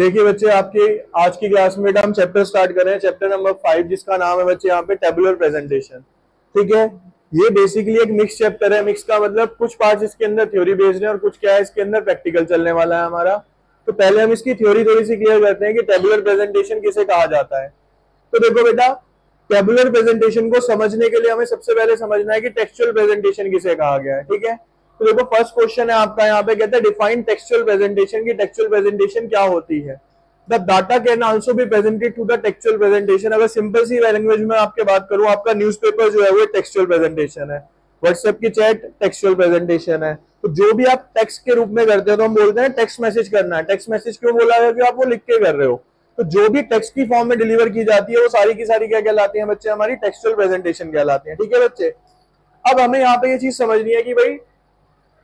देखिए बच्चे, आपके, आज की क्लास में बेटा हम चैप्टर स्टार्ट कर रहे हैं। चैप्टर नंबर फाइव जिसका नाम है बच्चे यहाँ पे टेबुलर प्रेजेंटेशन ठीक है? ये बेसिकली एक मिक्स चैप्टर है। मिक्स का मतलब कुछ पार्ट इसके अंदर थ्योरी बेस्ड है और कुछ क्या है इसके अंदर प्रैक्टिकल चलने वाला है हमारा। तो पहले हम इसकी थ्योरी थोड़ी सी क्लियर करते हैं कि टेबुलर प्रेजेंटेशन किसे कहा जाता है। तो देखो बेटा टेबुलर प्रेजेंटेशन को समझने के लिए हमें सबसे पहले समझना है कि टेक्सचुअल प्रेजेंटेशन किसे कहा गया है। ठीक है? तो देखो फ़र्स्ट क्वेश्चन है आपका यहाँ पे, कहते हैं डिफाइन टेक्सचुअल प्रेजेंटेशन की टेक्सचुअल प्रेजेंटेशन क्या होती है? The data can also be presented to the textual presentation अगर सिंपल सी लैंग्वेज में आपके बात करूँ, आपका न्यूज़पेपर जो है, वो टेक्सचुअल प्रेजेंटेशन है। व्हाट्सएप की चैट टेक्सचुअल प्रेजेंटेशन है। तो जो भी आप टेक्स्ट के रूप में करते हो तो हम बोलते हैं टेक्स्ट मैसेज करना है। टेक्स्ट मैसेज क्यों बोला है कि आप वो लिख के कर रहे हो। तो जो भी टेक्स्ट की फॉर्म में डिलीवर की जाती है, वो सारी की सारी क्या कहलाती है बच्चे? हमारी टेक्सचुअल प्रेजेंटेशन कहलाती है। ठीक है बच्चे? अब हमें यहाँ पे ये चीज़ समझनी है कि भाई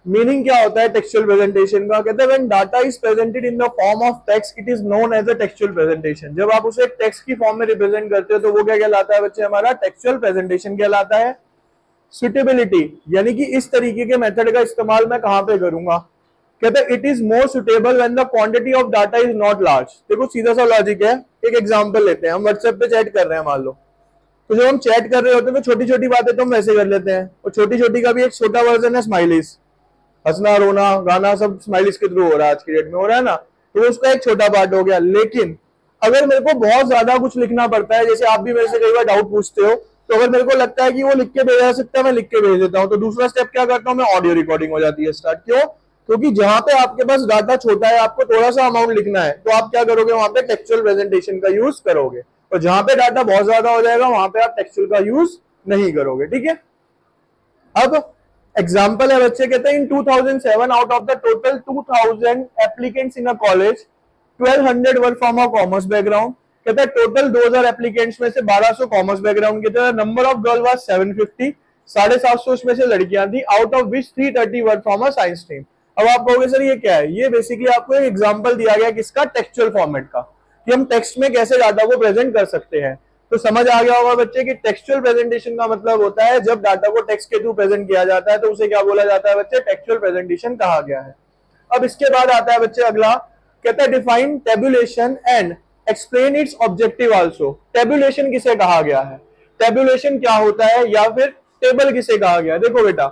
मीनिंग क्या होता है टेक्सचुअल प्रेजेंटेशन का? कहते हैं when data is presented in the form of text it is known as a textual presentation जब आप उसे टेक्स्ट की फॉर्म में रिप्रेजेंट करते हो तो वो क्या कहलाता है बच्चे हमारा? टेक्सचुअल प्रेजेंटेशन कहलाता है। सुटेबिलिटी यानी कि इस तरीके के मेथड का इस्तेमाल मैं कहाँ पे करूँगा? कहते हैं it is more suitable when the quantity of data is not large देखो, सीधा सा लॉजिक है। एक एग्जांपल लेते हैं। हम व्हाट्सएप पे चैट कर रहे हैं, मान लो। तो जब हम चैट कर रहे होते हैं तो छोटी छोटी बातें तो हम वैसे कर लेते हैं। और छोटी छोटी का भी एक छोटा वर्जन है स्माइलीज हंसना, रोना, गाना सब स्माइलिस के थ्रू हो रहा है आज की डेट में, हो रहा है ना? तो उसका एक छोटा पार्ट हो गया। लेकिन अगर मेरे को बहुत ज़्यादा कुछ लिखना पड़ता है, जैसे आप भी मेरे से कई बार डाउट पूछते हो तो अगर मेरे को लगता है कि वो लिख के भेजा सकता है, मैं लिख के भेज देता हूँ। तो दूसरा स्टेप क्या करता हूँ, मैं ऑडियो रिकॉर्डिंग हो जाती है स्टार्ट क्यों क्योंकि जहाँ पे आपके पास डाटा छोटा है, आपको थोड़ा सा अमाउंट लिखना है तो आप क्या करोगे, वहाँ पे टेक्सचुअल प्रेजेंटेशन का यूज़ करोगे। और जहाँ पे डाटा बहुत ज़्यादा हो जाएगा, वहाँ पे आप टेक्सचुअल का यूज़ नहीं करोगे, ठीक है? अब एग्ज़ाम्पल है बच्चे कहते हैं in 2007 out of the total 2000 applicants in a college 1200 were from a commerce background कहते हैं टोटल 2000 एप्लीकेंट्स में से 1200 कॉमर्स बैकग्राउंड के थे नंबर ऑफ़ गर्ल वाज 750 साढ़े सात सौ उसमें से लड़कियाँ थी out of which 330 were from a science stream अब आप कहोगे, सर, ये क्या है? ये बेसिकली आपको एक एग्ज़ाम्पल दिया गया किसका? टेक्सचुअल फॉर्मेट का, कि हम टेक्स्ट में कैसे डाटा को प्रेजेंट कर सकते हैं। तो समझ आ गया होगा बच्चे कि टेक्सचुअल प्रेजेंटेशन का मतलब होता है जब डाटा को टेक्स्ट के थ्रू प्रेजेंट किया जाता है तो उसे क्या बोला जाता है बच्चे? टेक्सचुअल प्रेजेंटेशन कहा गया है। अब इसके बाद आता है बच्चे अगला, कहता है define tabulation and explain its objective also tabulation किसे कहा गया है? टेबुलेशन क्या होता है या फिर टेबल किसे कहा गया देखो बेटा,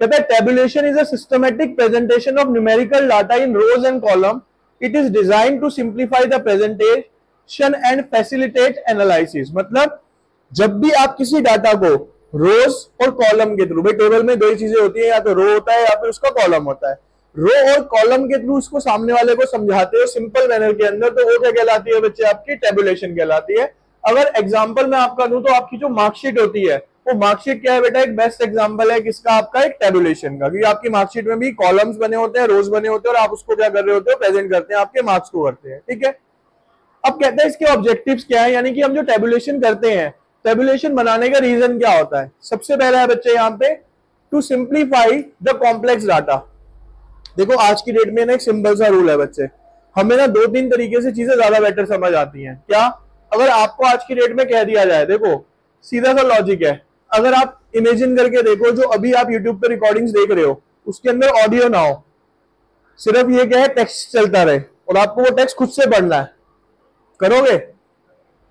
कहता है tabulation is a systematic presentation of numerical data in rows and column it is designed to simplify the presentation and facilitate analysis मतलब जब भी आप किसी डाटा को रोज और कॉलम के थ्रू भाई टेबल में दो ही चीज़ें होती है, या तो रो होता है या फिर उसका कॉलम होता है। रो और कॉलम के थ्रू उसको सामने वाले को समझाते हो सिंपल मैनर के अंदर तो वो क्या कहलाती है बच्चे, आपकी टेबुलेशन कहलाती है। अगर एग्ज़ाम्पल मैं आपका दूँ तो आपकी जो मार्कशीट होती है, वो मार्कशीट क्या है बेटा? एक बेस्ट एग्ज़ाम्पल है किसका? आपका एक टेबुलेशन का। क्योंकि आपकी मार्कशीट में भी कॉलम्स बने होते हैं रोज बने होते हैं, और आप उसको क्या कर रहे होते हो प्रेजेंट करते हैं, आपके मार्क्स को करते हैं। ठीक है? अब कहते हैं इसके ऑब्जेक्टिव्स क्या है? यानी कि हम जो टेबुलेशन करते हैं टेबुलेशन बनाने का रीजन क्या होता है? सबसे पहला है बच्चे यहाँ पे to simplify the complex data देखो, आज की डेट में ना एक सिंपल सा रूल है बच्चे। हमें ना दो तीन तरीके से चीज़ें ज़्यादा बेटर समझ आती हैं। क्या? अगर आपको आज की डेट में कह दिया जाए, देखो, सीधा सा लॉजिक है। अगर आप इमेजिन करके देखो, जो अभी आप यूट्यूब पे रिकॉर्डिंग्स देख रहे हो, उसके अंदर ऑडियो ना हो। सिर्फ़ ये क्या है टेक्स्ट चलता रहे। और आपको वो टेक्स्ट खुद से पढ़ना है। करोगे?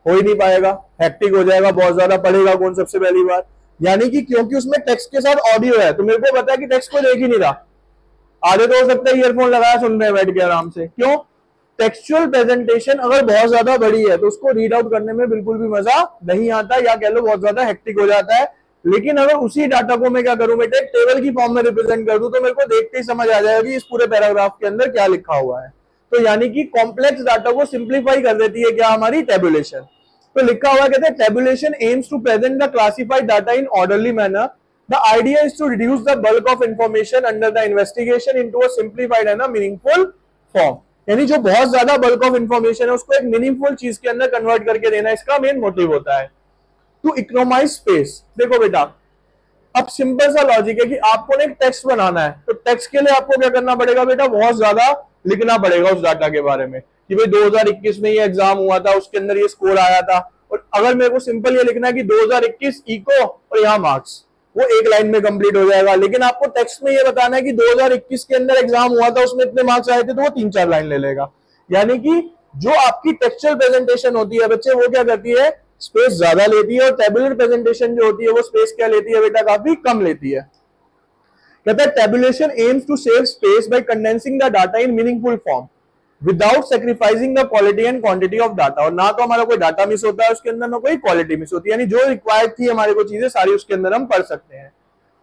हो ही नहीं पाएगा। हैक्टिक हो जाएगा, बहुत ज़्यादा पढ़ेगा कौन सबसे पहली बार यानी कि क्योंकि उसमें टेक्स्ट के साथ ऑडियो है तो मेरे को पता है कि टेक्स्ट को देख ही नहीं रहा। आधे तो हो सकता है ईयरफोन लगाया, सुन रहे हैं, बैठ के आराम से। क्यों? टेक्सचुअल प्रेजेंटेशन अगर बहुत ज़्यादा बड़ी है तो उसको रीड आउट करने में बिल्कुल भी मज़ा नहीं आता, या कह लो बहुत ज़्यादा हेक्टिक हो जाता है। लेकिन अगर उसी डाटा को मैं क्या करूँ बेटे? टेबल की फॉर्म में रिप्रेजेंट कर दूँ तो मेरे को देखते ही समझ आ जाएगा कि इस पूरे पैराग्राफ के अंदर क्या लिखा हुआ है। तो यानी कि कॉम्प्लेक्स डाटा को सिंप्लीफाई कर देती है क्या हमारी? टेबुलेशन तो लिखा हुआ कहते हैं tabulation aims to present the classified data in orderly manner the idea is to reduce the bulk of information under the investigation into a simplified and meaningful form यानी जो बहुत ज़्यादा बल्क ऑफ़ इंफॉर्मेशन है, उसको एक meaningful चीज़ के अंदर convert करके देना, इसका मेन मोटिव होता है। टू इकोनोमाइज स्पेस देखो बेटा, अब सिंपल सा लॉजिक है कि आपको एक टेक्स्ट बनाना है। तो टेक्स्ट के लिए आपको क्या करना पड़ेगा बेटा? बहुत ज़्यादा लिखना पड़ेगा उस डाटा के बारे में कि भाई 2021 में ये एग्ज़ाम हुआ था, उसके अंदर ये स्कोर आया था। और अगर मेरे को सिंपल ये लिखना है कि 2021 इको और यहाँ मार्क्स वो एक लाइन में कंप्लीट हो जाएगा। लेकिन आपको टेक्स्ट में ये बताना है कि 2021 के अंदर एग्ज़ाम हुआ था, उसमें इतने मार्क्स आए थे तो वो तीन चार लाइन ले लेगा। यानी कि जो आपकी टेक्सचुअल प्रेजेंटेशन होती है, बच्चे, वो क्या करती है? स्पेस ज़्यादा लेती है और टेबुलर प्रेजेंटेशन जो होती है, वो स्पेस क्या लेती है बेटा? काफ़ी कम लेती है। कहता है tabulation aims to save space by condensing the data in meaningful form without sacrificing the quality and quantity of data और ना तो हमारा कोई डाटा मिस होता है, उसके अंदर ना कोई क्वालिटी मिस होती है। यानी जो रिक्वायर्ड थी हमारे को चीज़ें, सारी उसके अंदर हम पढ़ सकते हैं।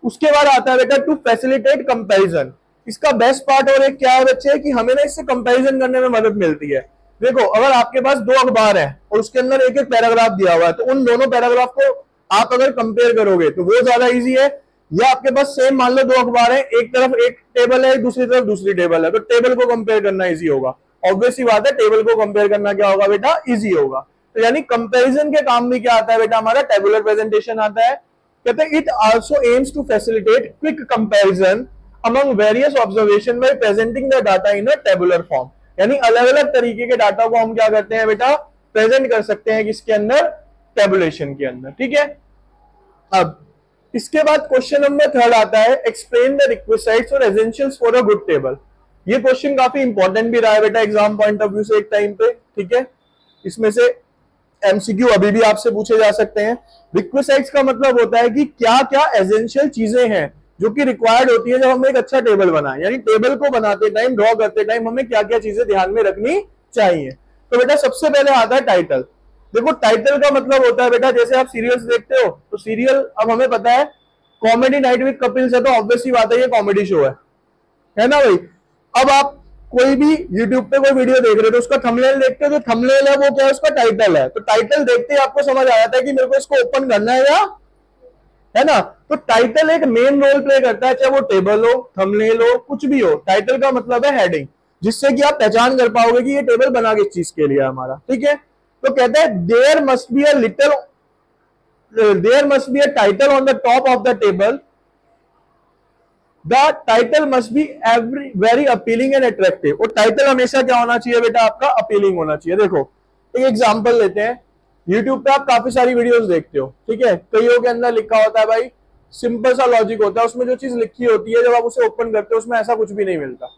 उसके बाद आता है बेटा टू फैसिलिटेट कंपेरिजन इसका बेस्ट पार्ट और एक क्या है बच्चे, कि हमें ना इससे कंपेरिजन करने में मदद मिलती है। देखो, अगर आपके पास दो अखबार है और उसके अंदर एक एक पैराग्राफ दिया हुआ है तो उन दोनों पैराग्राफ को आप अगर कंपेयर करोगे तो वो ज़्यादा इजी है या आपके पास सेम मान लो दो अखबार है, एक तरफ़ एक टेबल है, दूसरी तरफ़ दूसरी टेबल है। तो टेबल को कंपेयर करना इजी होगा। ऑब्वियसली बात है टेबल को कंपेयर करना क्या होगा बेटा? इजी होगा। तो यानी कंपेरिजन के काम में क्या आता है बेटा हमारा? टेबुलर प्रेजेंटेशन आता है। कहते हैं it also aims to facilitate quick comparison among various observation by presenting the data in a tabular form यानी अलग अलग तरीके के डाटा को हम क्या करते हैं बेटा? प्रेजेंट कर सकते हैं किसके अंदर? टेबुलेशन के अंदर। ठीक है? अब इसके बाद क्वेश्चन नंबर थर्ड आता है एक्सप्लेन द रिक्वेसाइट्स और essentials for a good table ये क्वेश्चन काफ़ी इंपॉर्टेंट भी रहा है बेटा एग्ज़ाम पॉइंट ऑफ़ व्यू से एक टाइम पे, ठीक है? इसमें से एमसीक्यू अभी भी आपसे पूछे जा सकते हैं। रिक्वेसाइट्स का मतलब होता है कि क्या क्या एजेंशियल चीज़ें हैं जो कि रिक्वायर्ड होती है जब हम एक अच्छा टेबल बनाए यानी टेबल को बनाते टाइम ड्रॉ करते टाइम हमें क्या क्या चीज़ें ध्यान में रखनी चाहिए। तो बेटा, सबसे पहले आता है टाइटल देखो टाइटल का मतलब होता है बेटा, जैसे आप सीरियल्स देखते हो तो सीरियल अब हमें पता है कॉमेडी नाइट विद कपिल से तो ऑब्वियसली बात है, ये कॉमेडी शो है। है ना भाई? अब आप कोई भी यूट्यूब पे कोई वीडियो देख रहे हो तो उसका थंबनेल देखते हो जो थंबनेल है वो क्या है? उसका टाइटल है। तो टाइटल देखते ही आपको समझ आ जाता है कि मेरे को इसको ओपन करना है या? है ना? तो टाइटल एक मेन रोल प्ले करता है, चाहे वो टेबल हो थंबनेल हो, कुछ भी हो टाइटल का मतलब है हेडिंग जिससे कि आप पहचान कर पाओगे कि ये टेबल बना किस चीज़ के लिए हमारा। ठीक है? तो कहते हैं there must be a little there must be a title on the top of the table the title must be every very appealing and attractive और टाइटल हमेशा क्या होना चाहिए बेटा? आपका अपीलिंग होना चाहिए। देखो, एक एग्ज़ाम्पल लेते हैं। यूट्यूब पे आप काफ़ी सारी वीडियोस देखते हो, ठीक है? कईयों के अंदर लिखा होता है भाई सिंपल सा लॉजिक होता है। उसमें जो चीज़ लिखी होती है, जब आप उसे ओपन करते हो, उसमें ऐसा कुछ भी नहीं मिलता।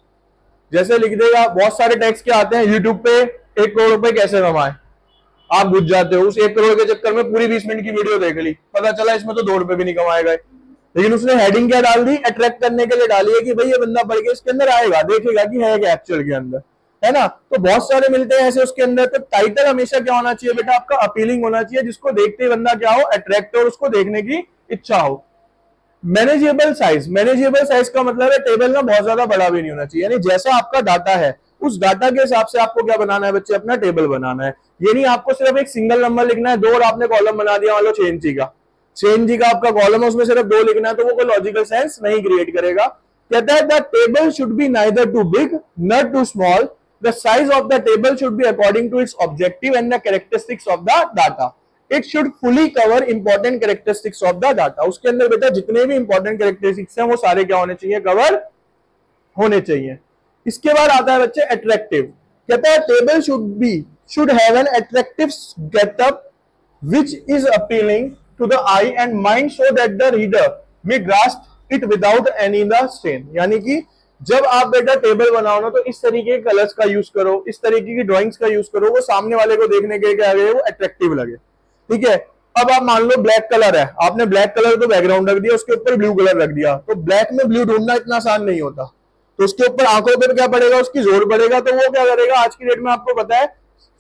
जैसे लिख देगा, बहुत सारे टैक्स के आते हैं यूट्यूब पे, एक करोड़ रुपए कैसे कमाए? आप बुझ जाते हो। उस एक करोड़ के चक्कर में पूरी बीस मिनट की वीडियो देख ली। पता चला इसमें तो दो रुपए भी नहीं कमाए गए। लेकिन उसने हेडिंग क्या डाल दी? अट्रैक्ट करने के लिए डाली है कि भाई ये बंदा पढ़ के इसके अंदर आएगा, देखेगा कि है क्या एक्चुअल के अंदर। है ना? तो बहुत सारे मिलते हैं ऐसे उसके अंदर। तो टाइटल हमेशा क्या होना चाहिए बेटा? आपका अपीलिंग होना चाहिए, जिसको देखते ही बंदा क्या हो अट्रैक्ट और उसको देखने की इच्छा हो। मैनेजेबल साइज़ मैनेजेबल साइज़ का मतलब है टेबल ना बहुत ज़्यादा बड़ा भी नहीं होना चाहिए। यानी जैसा आपका डाटा है, उस डाटा के हिसाब से आपको क्या बनाना है बच्चे? अपना टेबल बनाना है। ये नहीं, आपको सिर्फ़ एक सिंगल नंबर लिखना है, दो और आपने कॉलम बना दिया, मान लो छह इंची का। सेम जी का आपका कॉलम है, उसमें सिर्फ़ दो लिखना है तो वो कोई लॉजिकल सेंस नहीं क्रिएट करेगा। कहता है table should be neither too big not too small the size of the table should be according to its objective and the characteristics of the data it should fully cover important characteristics of the data उसके अंदर बेटा, जितने भी important characteristics हैं, वो सारे क्या होने चाहिए? कवर होने चाहिए। इसके बाद आता है बच्चे अट्रैक्टिव कहता है table should be should have an attractive getup which is appealing to the eye and mind so that the reader may grasp it without any the strain यानी कि जब आप बेटा टेबल बनाओ ना तो इस तरीके के कलर्स का यूज़ करो, इस तरीके की ड्राइंग्स का यूज़ करो, वो सामने वाले को देखने के क्या वो अट्रैक्टिव लगे। ठीक है? अब आप मान लो ब्लैक कलर है। आपने ब्लैक कलर तो बैकग्राउंड रख दिया, उसके ऊपर ब्लू कलर रख दिया। तो ब्लैक में ब्लू ढूंढना इतना आसान नहीं होता। तो उसके ऊपर आँखों पर क्या पड़ेगा? उसकी ज़ोर पड़ेगा। तो वो क्या करेगा? आज की डेट में आपको पता है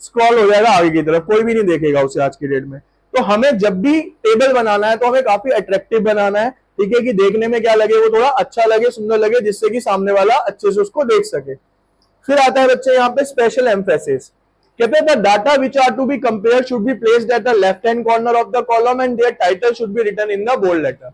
स्क्रॉल हो जाएगा आगे की तरफ़, कोई भी नहीं देखेगा उसे आज की डेट में। तो हमें जब भी टेबल बनाना है तो हमें काफ़ी अट्रैक्टिव बनाना है। ठीक है कि देखने में क्या लगे, वो थोड़ा अच्छा लगे, सुंदर लगे, जिससे कि सामने वाला अच्छे से उसको देख सके। फिर आता है बच्चे यहाँ पे स्पेशल एम्फेसिस कहते हैं data which are to be compare should be placed at the left hand corner of the column and their title should be written in the bold letter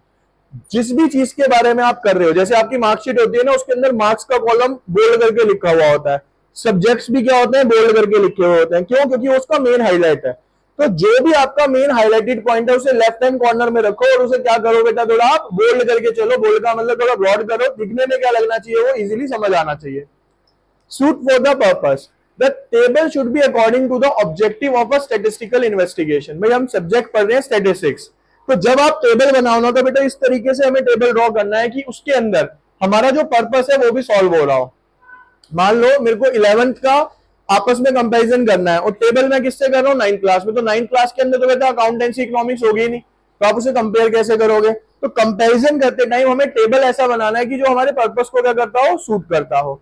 जिस भी चीज़ के बारे में आप कर रहे हो, जैसे आपकी मार्कशीट होती है ना, उसके अंदर मार्क्स का कॉलम बोल्ड करके लिखा हुआ होता है। सब्जेक्ट्स भी क्या होते हैं? बोल्ड करके लिखे हुए होते हैं। क्यों? क्योंकि उसका मेन हाईलाइट है। तो जो भी आपका मेन हाईलाइटेड पॉइंट है, उसे लेफ़्ट हैंड कॉर्नर में रखो और उसे क्या करो बेटा थोड़ा? आप बोल्ड करके चलो। बोल्ड का मतलब थोड़ा ब्रॉड करो। दिखने में क्या लगना चाहिए? वो इजीली समझ आना चाहिए। Suit for the purpose the table should be according to the objective of a statistical investigation भाई, हम सब्जेक्ट पढ़ रहे हैं स्टेटिस्टिक्स तो जब आप टेबल बनाओ ना तो बेटा इस तरीके से हमें टेबल ड्रॉ करना है कि उसके अंदर हमारा जो पर्पस है, वो भी सॉल्व हो रहा हो। मान लो मेरे को इलेवंथ का आपस में कंपैरिजन करना है, और टेबल में किससे कर रहा हूँ? नाइन्थ क्लास में। तो नाइन्थ क्लास के अंदर तो बेटा अकाउंटेंसी इकोनॉमिक्स होगी नहीं। तो आप उसे कंपेयर कैसे करोगे? तो कंपैरिजन करते टाइम हमें टेबल ऐसा बनाना है कि जो हमारे पर्पस को क्या करता हो सूट करता हो।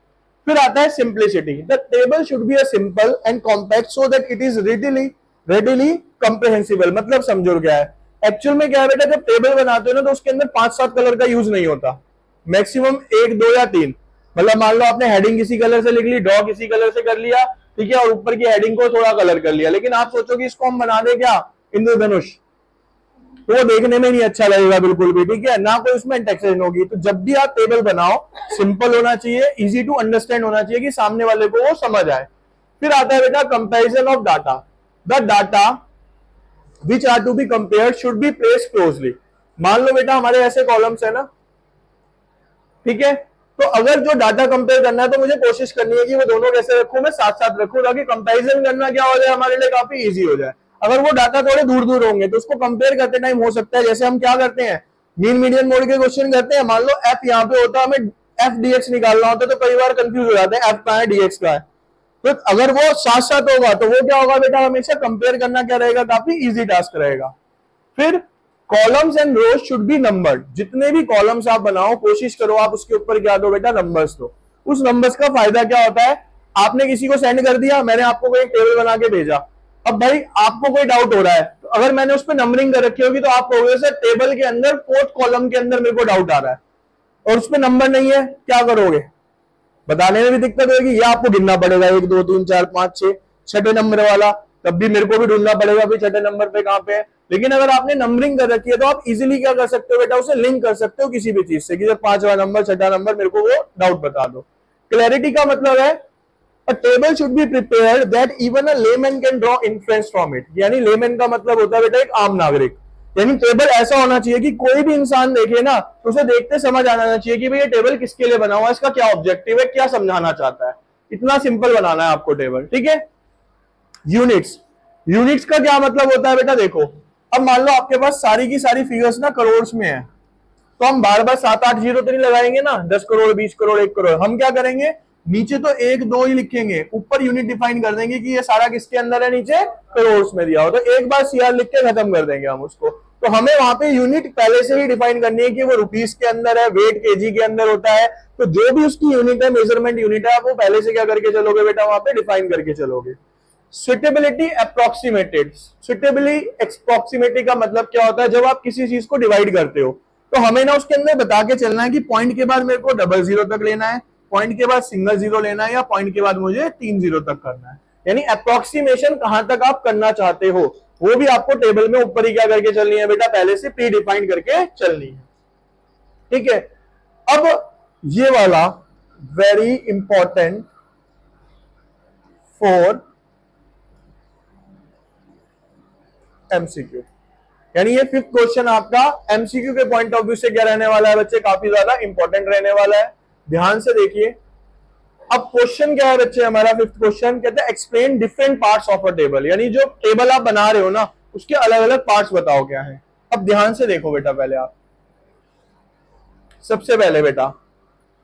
फिर आता है simplicity the table should be a simple and compact so that it is readily readily comprehensible मतलब समझो क्या है? एक्चुअल में क्या है बेटा, जब टेबल बनाते हो ना तो उसके अंदर पाँच सात कलर का यूज़ नहीं होता। मैक्सिमम एक, दो या तीन। मतलब मान लो आपने हेडिंग किसी कलर से लिख ली ड्रॉ किसी कलर से कर लिया, ठीक है, और ऊपर की हेडिंग को थोड़ा कलर कर लिया। लेकिन आप सोचोगे इसको हम बना दे क्या? इंद्रधनुष। तो वो देखने में नहीं अच्छा लगेगा बिल्कुल भी, ठीक है? ना कोई उसमें इंटेक्सेशन होगी। तो जब भी आप टेबल बनाओ सिंपल होना चाहिए इजी टू अंडरस्टैंड होना चाहिए कि सामने वाले को वो समझ आए। फिर आता है बेटा comparison of data the data which are to be compare should be place closely मान लो बेटा हमारे ऐसे कॉलम्स है ना, ठीक है? तो अगर जो डाटा कंपेयर करना है तो मुझे कोशिश करनी है कि वो दोनों कैसे रखू, मैं साथ साथ रखू, ताकि कंपैरिजन करना क्या हो जाए हमारे लिए काफ़ी इजी हो जाए। अगर वो डाटा थोड़े दूर दूर होंगे तो उसको कंपेयर करते टाइम हो सकता है। जैसे हम क्या करते हैं मीन मीडियन मोड के क्वेश्चन करते हैं। मान लो एफ़ यहाँ पे होता है, हमें एफ़ डीएक्स निकालना होता है तो कई बार कंफ्यूज हो जाते हैं एफ़ का है डीएक्स का है। तो अगर वो साथ साथ होगा तो वो क्या होगा बेटा? हमेशा कंपेयर करना क्या रहेगा? काफ़ी इजी टास्क रहेगा। फिर columns and rows should be numbered जितने भी कॉलम्स आप बनाओ, कोशिश करो आप उसके ऊपर क्या दो बेटा नंबर्स दो। उस नंबर्स का फ़ायदा क्या होता है? आपने किसी को सेंड कर दिया, मैंने आपको कोई टेबल बना के भेजा। अब भाई, आपको कोई डाउट हो रहा है तो अगर मैंने उस पर नंबरिंग कर रखी होगी तो आप कहोगे, सर टेबल के अंदर फोर्थ कॉलम के अंदर मेरे को डाउट आ रहा है। और उस पर नंबर नहीं है, क्या करोगे? बताने में भी दिक्कत होगी, या आपको गिनना पड़ेगा, एक, दो, तीन, चार, पाँच, छह, छठे नंबर वाला, तब भी मेरे को भी ढूंढना पड़ेगा छठे नंबर पे कहाँ पे है? लेकिन अगर आपने नंबरिंग कर रखी है तो आप इजीली क्या कर सकते हो बेटा, उसे लिंक कर सकते हो किसी भी चीज़ से कि जब पांचवा नंबर छठा नंबर मेरे को वो डाउट बता दो। क्लैरिटी का मतलब है, a table should be prepared that even a layman can draw inference from it. यानी लेमैन का मतलब होता है बेटा एक आम नागरिक। यानी टेबल ऐसा होना चाहिए कि कोई भी इंसान देखे ना तो उसे देखते समझ आना चाहिए कि भाई ये टेबल किसके लिए बना हुआ है, इसका क्या ऑब्जेक्टिव है, क्या समझाना चाहता है। इतना सिंपल बनाना है आपको टेबल ठीक है? यूनिट्स यूनिट्स का क्या मतलब होता है बेटा, देखो। अब मान लो आपके पास सारी की सारी फिगर्स ना करोड़ में है तो हम बार बार सात आठ ज़ीरो तो नहीं लगाएँगे ना? दस करोड़, बीस करोड़, एक करोड़। हम क्या करेंगे? नीचे तो एक, दो ही लिखेंगे। ऊपर यूनिट डिफाइन कर देंगे कि ये सारा किसके अंदर है? नीचे करोड़ में दिया हो। तो एक बार सीआर लिख के खत्म कर देंगे हम उसको। तो हमें वहाँ पे यूनिट पहले से ही डिफाइन करनी है कि वो रुपीस के अंदर है वेट केजी के अंदर होता है। तो जो भी उसकी यूनिट है मेज़रमेंट यूनिट है, आप वो पहले से क्या करके चलोगे बेटा? वहाँ पे डिफाइन करके चलोगे। सुटेबिलिटी अप्रोक्सीमेटेड सुटेबिली अप्रोक्सीमेटी का मतलब क्या होता है? जब आप किसी चीज़ को डिवाइड करते हो तो हमें ना उसके अंदर बता के चलना है कि पॉइंट के बाद मेरे को डबल ज़ीरो तक लेना है पॉइंट के बाद सिंगल ज़ीरो लेना है या पॉइंट के बाद मुझे तीन ज़ीरो तक करना है। यानी अप्रोक्सीमेशन कहाँ तक आप करना चाहते हो, वो भी आपको टेबल में ऊपर ही क्या करके चलनी है बेटा? पहले से प्री डिफाइन करके चलनी है। ठीक है? अब ये वाला वेरी इंपॉर्टेंट फॉर एमसीक्यू यानी ये फिफ्थ क्वेश्चन आपका एमसीक्यू के पॉइंट ऑफ़ व्यू से क्या रहने वाला है बच्चे? काफ़ी ज़्यादा इंपॉर्टेंट रहने वाला है। ध्यान से देखिए। अब क्वेश्चन क्या है बच्चे? हमारा फिफ्थ क्वेश्चन कहते हैं explain different parts of a table यानी जो टेबल आप बना रहे हो ना, उसके अलग अलग पार्ट्स बताओ क्या है। अब ध्यान से देखो बेटा पहले आप। सबसे पहले बेटा,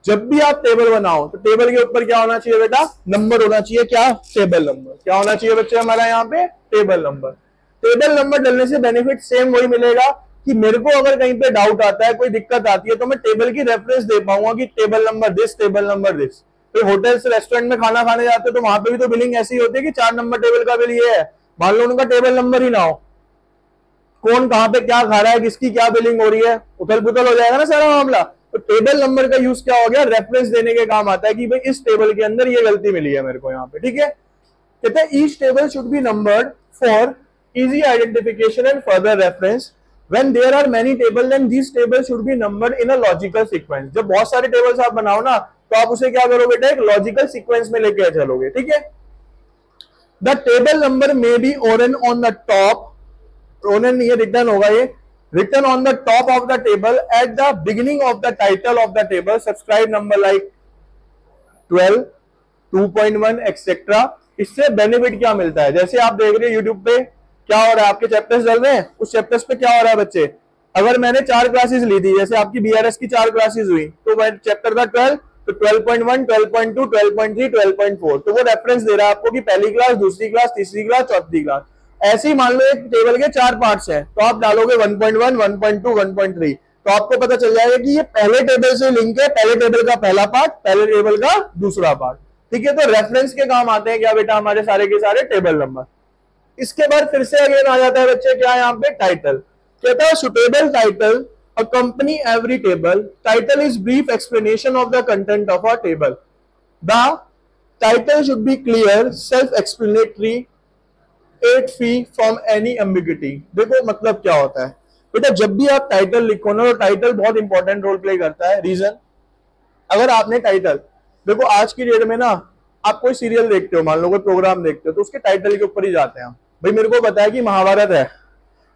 जब भी आप टेबल बनाओ तो टेबल के ऊपर क्या होना चाहिए बेटा? नंबर होना चाहिए। क्या? टेबल नंबर क्या होना चाहिए बच्चे हमारा यहाँ पे? टेबल नंबर टेबल नंबर डलने से बेनिफिट सेम वही मिलेगा कि मेरे को अगर कहीं पे डाउट आता है, कोई दिक्कत आती है तो मैं टेबल की रेफरेंस दे पाऊँगा कि table number this table number this तो होटल्स रेस्टोरेंट में खाना खाने जाते हैं तो वहाँ पे भी तो बिलिंग ऐसी होती है कि चार नंबर टेबल का बिल ये है। मान लो उनका टेबल नंबर ही ना हो। कौन कहाँ पे क्या खा रहा है, किसकी क्या बिलिंग हो रही है, उथल पुथल हो जाएगा ना सारा मामला। तो टेबल नंबर का यूज़ क्या हो गया? रेफरेंस देने के काम आता है कि भाई इस टेबल के अंदर ये गलती मिली है मेरे को यहाँ पे, ठीक है? कहते हैं each table should be numbered for easy identification and further reference when there are many table then these tables should be numbered in a logical sequence जब बहुत सारे टेबल्स आप बनाओ ना तो आप उसे क्या करोगे बेटा एक लॉजिकल सीक्वेंस में लेके चलोगे ठीक है the table number may be written on the top written ये रिटर्न होगा ये written on the top of the table at the beginning of the title of the table subscribe number like 12 2.1 etcetera इससे benefit क्या मिलता है जैसे आप देख रहे हो यूट्यूब पे क्या हो रहा है आपके चैप्टर्स चल रहे हैं उस चैप्टर्स पे क्या हो रहा है बच्चे? अगर मैंने चार क्लासेस ली थी जैसे आपकी बीआरएस की चार क्लासेस हुई तो चैप्टर था ट्वेल्व तो 12.1, 12.2, 12.3, 12.4 तो वो रेफरेंस दे रहा है आपको कि पहली क्लास दूसरी क्लास तीसरी क्लास चौथी क्लास ऐसे ही मान लो एक टेबल के चार पार्ट्स हैं तो आप डालोगे 1.1, 1.2, 1.3 तो आपको पता चल जाएगा कि ये पहले टेबल से लिंक है पहले टेबल का पहला पार्ट पहले टेबल का दूसरा पार्ट ठीक है तो रेफरेंस के काम आते हैं क्या बेटा हमारे सारे के सारे टेबल नंबर इसके बाद फिर से अगेन आ जाता है बच्चे, क्या यहाँ पे? टाइटल कहता है suitable title accompany every table. Title is brief explanation of the content of a table. The title should be clear self explanatory at free from any ambiguity देखो मतलब क्या होता है? बेटा, जब भी आप टाइटल लिखो ना तो टाइटल बहुत इंपॉर्टेंट रोल प्ले करता है. रीजन अगर आपने टाइटल देखो, आज की डेट में ना, आप कोई सीरियल देखते हो, मान लो कोई प्रोग्राम देखते हो तो उसके टाइटल के ऊपर ही जाते हैं भाई, मेरे को है कि महाभारत है।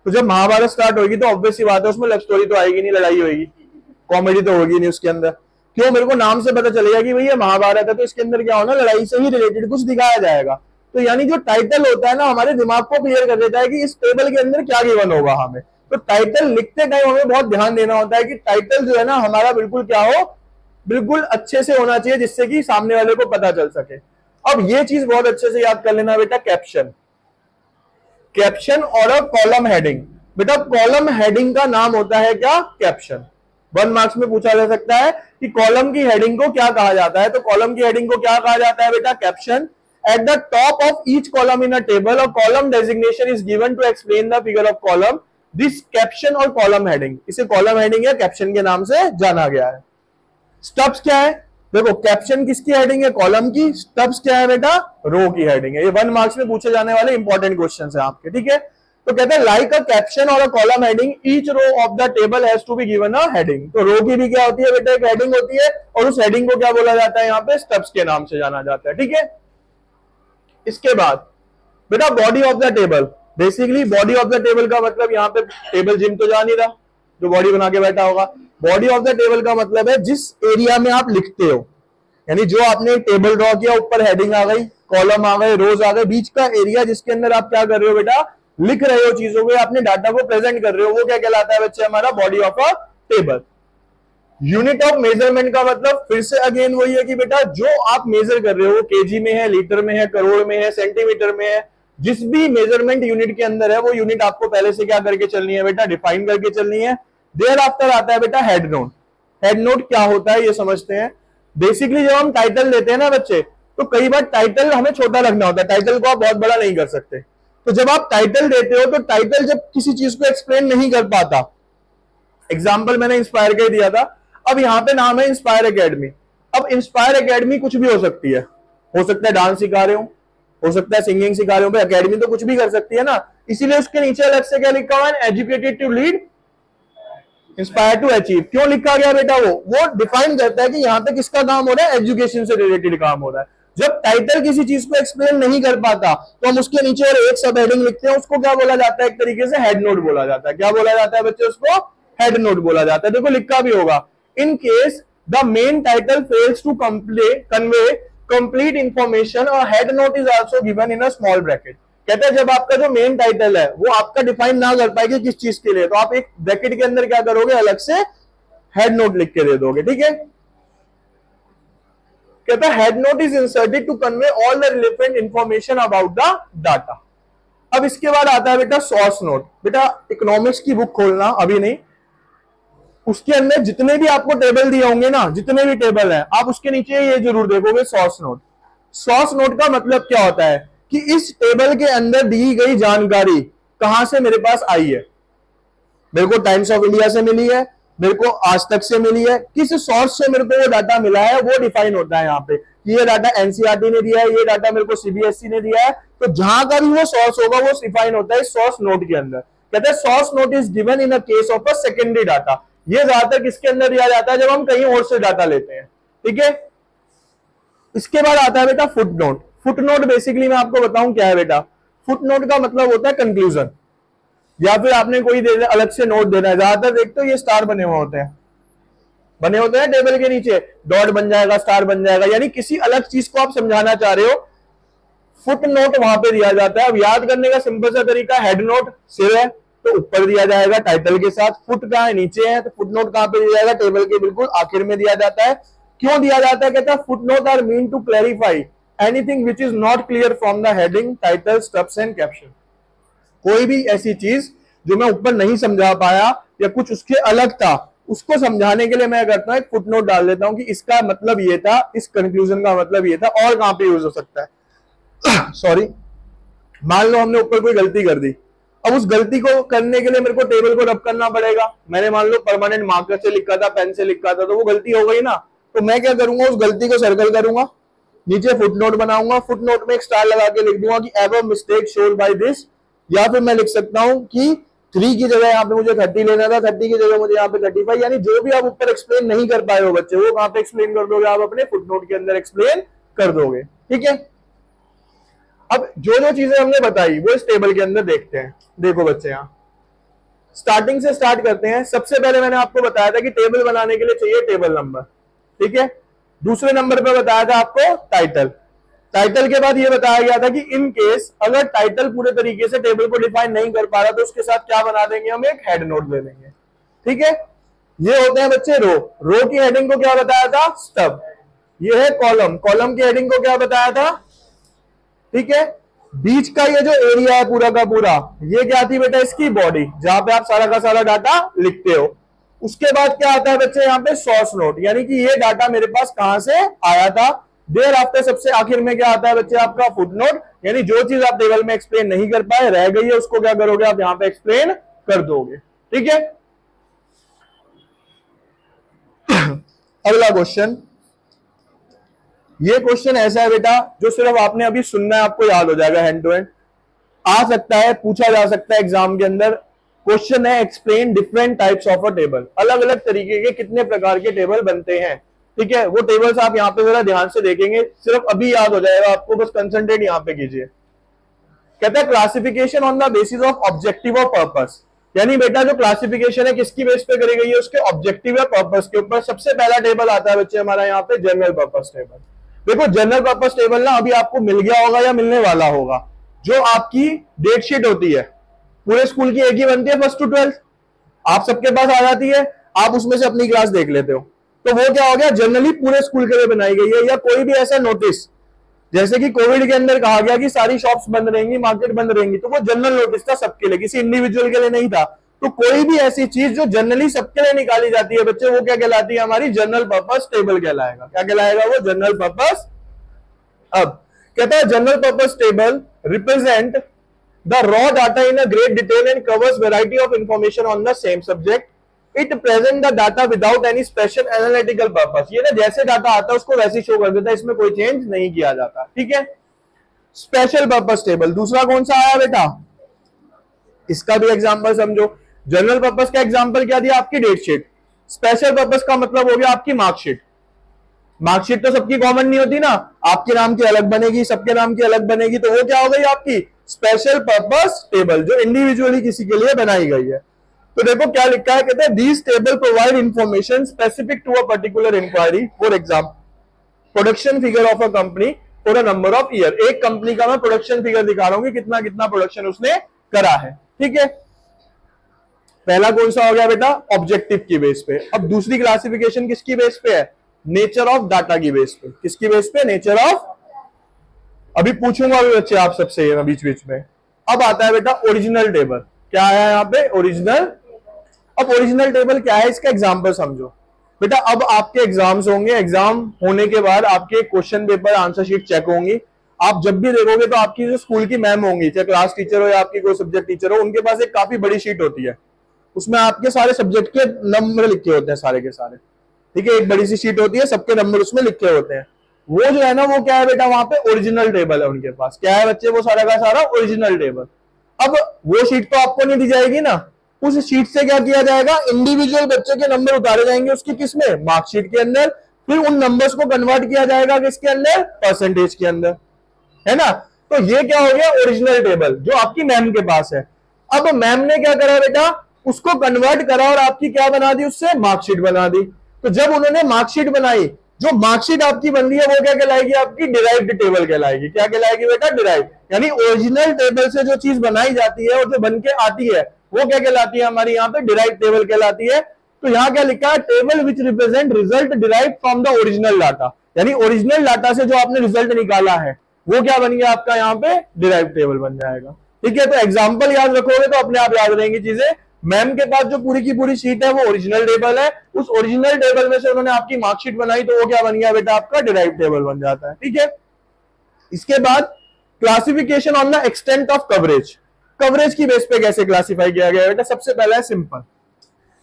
तो जब महाभारत स्टार्ट होगी तो ऑब्वियसली बात है, उसमें लव स्टोरी तो आएगी नहीं, लड़ाई होगी कॉमेडी तो होगी नहीं उसके अंदर। क्यों? मेरे को नाम से पता चलेगा कि भैया, महाभारत है तो इसके अंदर क्या होना, लड़ाई से ही रिलेटेड कुछ दिखाया जाएगा। तो यानी जो टाइटल होता है ना, हमारे दिमाग को क्लियर कर देता है कि इस टेबल के अंदर क्या गिवन होगा हमें। तो टाइटल लिखते टाइम हमें बहुत ध्यान देना होता है कि टाइटल जो है ना, हमारा बिल्कुल क्या हो, बिल्कुल अच्छे से होना चाहिए, जिससे कि सामने वाले को पता चल सके। अब ये चीज़ बहुत अच्छे से याद कर लेना बेटा कैप्शन कैप्शन और कॉलम हेडिंग बेटा कॉलम हेडिंग का नाम होता है क्या? कैप्शन वन मार्क्स में पूछा जा सकता है कि कॉलम की हेडिंग को क्या कहा जाता है। तो कॉलम की हेडिंग को क्या कहा जाता है बेटा? Caption at the top of each column in a table और column designation is given to explain the figure of column this caption और कॉलम हेडिंग इसे कॉलम हेडिंग या कैप्शन के नाम से जाना गया है। स्टब्स क्या है? देखो कैप्शन किसकी हेडिंग है? कॉलम की। स्टब्स क्या है बेटा? रो की हेडिंग है। ये वन मार्क्स में पूछे जाने वाले इंपॉर्टेंट क्वेश्चन है आपके, ठीक है? तो कहते हैं लाइक अ कैप्शन और a column heading each row of the table has to be given a heading तो रो की भी क्या होती है बेटा? एक हेडिंग होती है और उस हेडिंग को क्या बोला जाता है यहाँ पे? स्टब्स के नाम से जाना जाता है, ठीक है? इसके बाद, बेटा body of the table basically body of the table का मतलब यहाँ पे टेबल जिम तो जा नहीं रहा, जो बॉडी बना के बैठा होगा। बॉडी ऑफ़ द टेबल का मतलब है जिस एरिया में आप लिखते हो। यानी जो आपने टेबल ड्रॉ किया, ऊपर हेडिंग आ गई कॉलम आ गए रोज आ गए, बीच का एरिया जिसके अंदर आप क्या कर रहे हो बेटा? लिख रहे हो चीज़ों को अपने डाटा को प्रेजेंट कर रहे हो, वो क्या कहलाता है बच्चे हमारा? Body of a table unit of measurement का मतलब फिर से अगेन वही है कि बेटा, जो आप मेजर कर रहे हो केजी में है लीटर में है करोड़ में है सेंटीमीटर में है, जिस भी मेज़रमेंट यूनिट के अंदर है, वो यूनिट आपको पहले से क्या करके चलनी है बेटा? डिफाइन करके चलनी है। देर आफ्टर आता है बेटा हेड नोट हेड नोट क्या होता है ये समझते हैं. बेसिकली जब हम टाइटल लेते हैं ना बच्चे तो कई बार टाइटल हमें छोटा रखना होता है. टाइटल को आप बहुत बड़ा नहीं कर सकते. तो जब आप टाइटल देते हो तो टाइटल जब किसी चीज़ को एक्सप्लेन नहीं कर पाता. एग्ज़ाम्पल मैंने इंस्पायर कर दिया था. अब यहाँ पे नाम है इंस्पायर अकेडमी अब इंस्पायर अकेडमी कुछ भी हो सकती है. हो सकता है डांस सिखा रहे हो. हो सकता है सिंगिंग सिखा रहे हो. अकेडमी तो कुछ भी कर सकती है ना. इसीलिए उसके नीचे अलग से क्या लिखा हुआ है? Educated to lead inspire to achieve क्यों लिखा गया बेटा वो? वो डिफाइन करता है कि यहाँ पे किसका काम हो रहा है? एजुकेशन से रिलेटेड काम हो रहा है। जब टाइटल किसी चीज़ को एक्सप्लेन नहीं कर पाता तो हम उसके नीचे और एक सब हेडिंग लिखते हैं, उसको क्या बोला जाता है? एक तरीके से हेड नोट बोला जाता है। क्या बोला जाता है बच्चे उसको? हेड नोट बोला जाता है। देखो, लिखा भी होगा। In case the main title fails to convey complete information और head note is also given in a small bracket कहते हैं जब आपका जो मेन टाइटल है, वो आपका डिफाइन ना कर पाएगी किस चीज़ के लिए तो आप एक ब्रैकेट के अंदर क्या करोगे? अलग से हेड नोट लिख के दे दोगे, ठीक है? कहता है head note is inserted to convey all the relevant information about the data अब इसके बाद आता है बेटा सोर्स नोट बेटा इकोनॉमिक्स की बुक खोलना, अभी नहीं। उसके अंदर जितने भी आपको टेबल दिए होंगे ना, जितने भी टेबल है, आप उसके नीचे ये ज़रूर देखोगे सोर्स नोट सोर्स नोट का मतलब क्या होता है? कि इस टेबल के अंदर दी गई जानकारी कहाँ से मेरे पास आई है? मेरे को टाइम्स ऑफ़ इंडिया से मिली है, मेरे को आज तक से मिली है, किस सोर्स से मेरे को वो डाटा मिला है, वो डिफाइन होता है यहाँ पे कि ये डाटा एनसीआरटी ने दिया है, ये डाटा मेरे को सीबीएसई ने दिया है तो जहाँ का भी वो सोर्स होगा, वो डिफाइन होता है इस सोर्स नोट के अंदर। कहते हैं source note is given in case of a secondary data ये ज़्यादातर किसके अंदर दिया जाता है? जब हम कहीं और से डाटा लेते हैं। ठीक है? इसके बाद आता है बेटा foot note foot note basically मैं आपको बताऊँ क्या है बेटा? फुट नोट का मतलब होता है कंक्लूजन या फिर आपने कोई दे अलग से नोट देना है। ज़्यादातर देखते हो ये स्टार बने हुए होते हैं। बने होते हैं टेबल के नीचे। डॉट बन जाएगा स्टार बन जाएगा। यानी किसी अलग चीज़ को आप समझाना चाह रहे हो फुट नोट वहाँ पे दिया जाता है। अब याद करने का सिंपल सा तरीका हेड नोट सिर है तो ऊपर दिया जाएगा टाइटल के साथ। फुट कहा है? नीचे है तो फुट नोट कहाँ पे दिया जाएगा? टेबल के बिल्कुल आखिर में दिया जाता है। क्यों दिया जाता है? कहता है foot note are meant to clarify anything which is not clear from the heading title stubs and caption कोई भी ऐसी चीज़ जो मैं ऊपर नहीं समझा पाया या कुछ उसके अलग था, उसको समझाने के लिए मैं करता हूँ, एक फुटनोट डाल देता हूँ कि इसका मतलब ये था, इस कंक्लूजन का मतलब ये था, और कहाँ पे यूज़ हो सकता है। सॉरी मान लो हमने ऊपर कोई गलती कर दी। अब उस गलती को करने के लिए मेरे को टेबल को रब करना पड़ेगा। मैंने मान लो परमानेंट मार्कर से लिखा था पेन से लिखा था तो वो गलती हो गई ना। तो मैं क्या करूँगा, उस गलती को सर्कल करूँगा। नीचे फुटनोट बनाऊँगा। फुटनोट में एक स्टार लगा के लिख दूँगा कि ever mistake shore by this या फिर मैं लिख सकता हूँ कि थ्री की जगह यहाँ पे मुझे थर्टी लेना था थर्टी की जगह मुझे यहाँ पे थर्टी फाइव यानी जो भी आप ऊपर एक्सप्लेन नहीं कर पाए हो बच्चे, वो कहाँ पे एक्सप्लेन कर दोगे? आप अपने फुटनोट के अंदर एक्सप्लेन कर दोगे। ठीक है? अब जो जो चीज़ें हमने बताई, वो इस टेबल के अंदर देखते हैं। देखो बच्चे यहाँ। स्टार्टिंग से स्टार्ट करते हैं। सबसे पहले मैंने आपको बताया था कि टेबल बनाने के लिए चाहिए टेबल नंबर ठीक है? दूसरे नंबर पे बताया था आपको टाइटल टाइटल के बाद ये बताया गया था कि इन केस अगर टाइटल पूरे तरीके से टेबल को डिफाइन नहीं कर पा रहा तो उसके साथ क्या बना देंगे हम? एक हेड नोट दे देंगे। ठीक है? ये होते हैं बच्चे रो रो की हेडिंग को क्या बताया था? स्टब ये है कॉलम कॉलम की हेडिंग को क्या बताया था? ठीक है? बीच का ये जो एरिया है पूरा का पूरा, ये क्या थी बेटा? इसकी बॉडी जहाँ पे आप सारा का सारा डाटा लिखते हो। उसके बाद क्या आता है बच्चे, यहाँ पे सोर्स नोट यानी कि ये डाटा मेरे पास कहाँ से आया था? देर आफ्टर सबसे आखिर में क्या आता है बच्चे आपका फुट नोट यानी जो चीज़ आप टेबल में एक्सप्लेन नहीं कर पाए, रह गई है, उसको क्या करोगे आप? यहाँ पे एक्सप्लेन कर दोगे। ठीक है? अगला क्वेश्चन ये क्वेश्चन ऐसा है बेटा, जो सिर्फ़ आपने अभी सुनना है, आपको याद हो जाएगा हैंड टू हैंड आ सकता है, पूछा जा सकता है एग्ज़ाम के अंदर क्वेश्चन है explain different types of a table अलग अलग तरीके के कितने प्रकार के टेबल बनते हैं। ठीक है? वो टेबल्स आप यहाँ पे जरा ध्यान से देखेंगे, सिर्फ़ अभी याद हो जाएगा आपको, बस कंसंट्रेट यहाँ पे कीजिए। कहता है classification on the basis of objective और पर्पस यानी बेटा, जो क्लासिफिकेशन है, किसकी बेस पे करी गई है? उसके ऑब्जेक्टिव या पर्पस के ऊपर सबसे पहला टेबल आता है बच्चे हमारा यहाँ पे जनरल पर्पस टेबल देखो जनरल पर्पस टेबल ना अभी आपको मिल गया होगा या मिलने वाला होगा। जो आपकी डेट शीट होती है पूरे स्कूल की एक ही बनती है फ़र्स्ट टू ट्वेल्थ आप सबके पास आ जाती है, आप उसमें से अपनी क्लास देख लेते हो। तो वो क्या हो गया जनरली पूरे स्कूल के लिए बनाई गई है, या कोई भी ऐसा नोटिस जैसे कि कोविड के अंदर कहा गया कि सारी शॉप्स बंद रहेंगी मार्केट बंद रहेंगी तो वो जनरल नोटिस था सबके लिए, किसी इंडिविजुअल के लिए नहीं था। तो कोई भी ऐसी चीज़ जो जनरली सबके लिए निकाली जाती है बच्चे, वो क्या कहलाती है हमारी जनरल पर्पस टेबल कहलाएगा। क्या कहलाएगा वो जनरल पर्पस अब, कहता है general purpose table represent the raw data in a great detail and covers variety of information on the same subject it present the data without any special analytical purpose ये ना जैसे data आता है, उसको वैसे शो कर देता है, इसमें कोई चेंज नहीं किया जाता, ठीक है? स्पेशल पर्पस टेबल दूसरा कौन सा आया बेटा? इसका भी एग्जांपल समझो। जनरल पर्पस का एग्जांपल क्या दिया आपकी? डेट शीट स्पेशल पर्पस का मतलब हो गया आपकी मार्कशीट मार्कशीट तो सबकी कॉमन नहीं होती ना। आपके नाम की अलग बनेगी, सबके नाम की अलग बनेगी तो वो क्या हो गई आपकी? स्पेशल पर्पस टेबल जो इंडिविजुअली किसी के लिए बनाई गई है। तो देखो क्या लिखा है, कहते हैं these table provide information specific to a particular inquiry for example production figure of a company for a number of year एक कंपनी का मैं प्रोडक्शन फिगर दिखा रहा हूँ कि कितना कितना प्रोडक्शन उसने करा है। ठीक है? पहला कौन सा हो गया बेटा? ऑब्जेक्टिव की बेस पे। अब दूसरी क्लासिफिकेशन किसकी बेस पे है? नेचर ऑफ़ डाटा की बेस पे। किसकी बेस पे? नेचर ऑफ़ अभी पूछूँगा अभी बच्चे आप सबसे बीच बीच में। अब आता है बेटा ओरिजिनल टेबल क्या है यहाँ पे? ओरिजिनल अब ओरिजिनल टेबल क्या है? इसका एग्ज़ाम्पल समझो। बेटा, अब आपके एग्ज़ाम्स होंगे। एग्ज़ाम होने के बाद आपके question paper answer sheet check होंगी। आप जब भी देखोगे तो आपकी जो स्कूल की मैम होंगी, चाहे क्लास टीचर हो या आपकी कोई सब्जेक्ट टीचर हो, उनके पास एक काफ़ी बड़ी शीट होती है। उसमें आपके सारे सब्जेक्ट के नंबर लिखे होते हैं सारे के सारे। ठीक है? एक बड़ी सी शीट होती है, सबके नंबर उसमें लिखे होते हैं। वो जो है ना, वो क्या है बेटा, वहाँ पे ओरिजिनल टेबल है उनके पास। क्या है बच्चे, वो सारा का सारा ओरिजिनल टेबल अब वो शीट तो आपको नहीं दी जाएगी ना। उस शीट से क्या किया जाएगा? इंडिविजुअल बच्चे के नंबर उतारे जाएँगे उसकी किसमें मार्कशीट के अंदर। फिर उन नंबर्स को कन्वर्ट किया जाएगा किसके अंदर? परसेंटेज के अंदर। है ना? तो ये क्या हो गया? ओरिजिनल टेबल जो आपकी मैम के पास है। अब मैम ने क्या करा बेटा? उसको कन्वर्ट करा और आपकी क्या बना दी? उससे मार्कशीट बना दी। तो जब उन्होंने मार्कशीट बनाई जो मार्कशीट आपकी बन रही है, वो क्या कहलाएगी आपकी? डिराइव्ड टेबल कहलाएगी। क्या कहलाएगी बेटा? डिराइव यानी ओरिजिनल टेबल से जो चीज़ बनाई जाती है और जो बन के आती है, वो क्या कहलाती है हमारी यहाँ पे? डिराइव टेबल कहलाती है। तो यहाँ क्या लिखा है? Table which represent result derive from the original data यानी ओरिजिनल डाटा से जो आपने रिज़ल्ट निकाला है, वो क्या बन गया आपका यहाँ पे? डिराइव टेबल बन जाएगा। ठीक है तो एग्ज़ाम्पल याद रखोगे तो अपने आप याद रहेंगी चीज़ें। मैम के पास जो पूरी की पूरी सीट है, वो ओरिजिनल टेबल है। उस ओरिजिनल टेबल में से उन्होंने आपकी मार्कशीट बनाई तो वो क्या बन गया बेटा? आपका डिराइव टेबल बन जाता है, ठीक है? इसके बाद classification on the extent of coverage coverage की बेस पे कैसे क्लासिफाई किया गया बेटा? सबसे पहला है सिंपल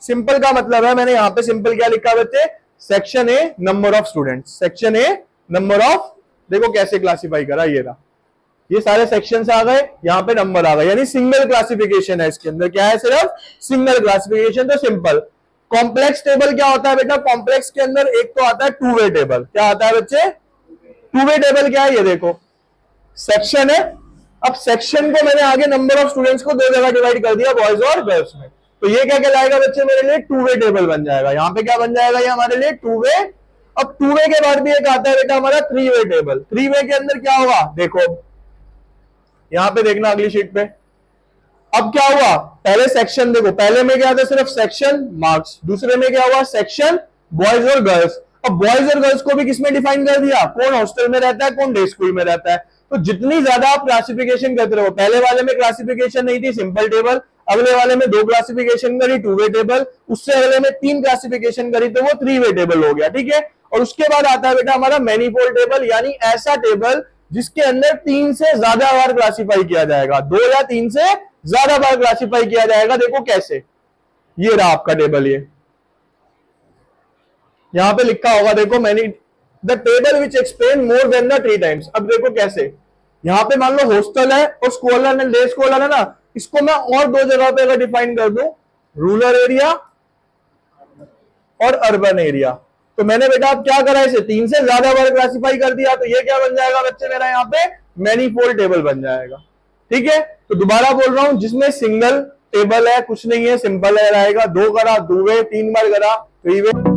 सिंपल का मतलब है, मैंने यहाँ पे सिंपल क्या लिखा बच्चे section A number of student section A number of देखो कैसे क्लासिफाई करा ये रहा। ये सारे सेक्शन आ गए, यहाँ पे नंबर आ गए। यानी सिंगल क्लासिफिकेशन है इसके अंदर। क्या है सिर्फ़? सिंगल क्लासिफिकेशन तो सिंपल कॉम्प्लेक्स टेबल क्या होता है बेटा? कॉम्प्लेक्स के अंदर एक तो आता है टू वे टेबल क्या आता है बच्चे? टू वे टेबल क्या है? ये देखो। सेक्शन है। अब सेक्शन को मैंने आगे नंबर ऑफ़ स्टूडेंट्स को दो जगह डिवाइड कर दिया बॉयज़ और गर्ल्स में। तो ये क्या कहलाएगा बच्चे मेरे लिए? टू वे टेबल बन जाएगा। यहाँ पे क्या बन जाएगा? ये हमारे लिए टू वे अब टू वे के बाद भी एक आता है बेटा हमारा three way table three way के अंदर क्या होगा? देखो। यहाँ पे देखना अगली शीट पे। अब क्या हुआ? पहले सेक्शन देखो। पहले में क्या था? सिर्फ़ सेक्शन मार्क्स दूसरे में क्या हुआ? सेक्शन बॉयज़ और गर्ल्स अब बॉयज़ और गर्ल्स को भी किसमें डिफाइन कर दिया? कौन हॉस्टल में रहता है? कौन डे स्कूल में रहता है? तो जितनी ज़्यादा आप क्लासिफिकेशन करते रहो, पहले वाले में क्लासिफिकेशन नहीं थी सिंपल टेबल अगले वाले में दो क्लासिफिकेशन करी टू वे टेबल उससे अगले में तीन क्लासिफिकेशन करी तो वो थ्री वे टेबल हो गया, ठीक है? और उसके बाद आता है बेटा हमारा मैनीफोल टेबल यानी ऐसा टेबल जिसके अंदर तीन से ज़्यादा बार क्लासिफाई किया जाएगा। दो या तीन से ज़्यादा बार क्लासिफाई किया जाएगा। देखो कैसे। ये रहा आपका टेबल ये। यहाँ पे लिखा होगा, देखो मैंने the table which explain more than the three times अब देखो कैसे। यहाँ पे मान लो हॉस्टल है और स्कॉलर एंड डे स्कॉलर है ना। इसको मैं और दो जगह पे अगर डिफाइन कर दू रूरल एरिया और अर्बन एरिया तो मैंने बेटा आप क्या करा इसे? तीन से ज़्यादा बार क्लासिफाई कर दिया तो ये क्या बन जाएगा बच्चे मेरा यहाँ पे? मैनी टेबल बन जाएगा। ठीक है? तो दोबारा बोल रहा हूँ, जिसमें सिंगल टेबल है, कुछ नहीं है सिंपल है, रहेगा। दो करा, दो वे, तीन बार करा थ्री वे।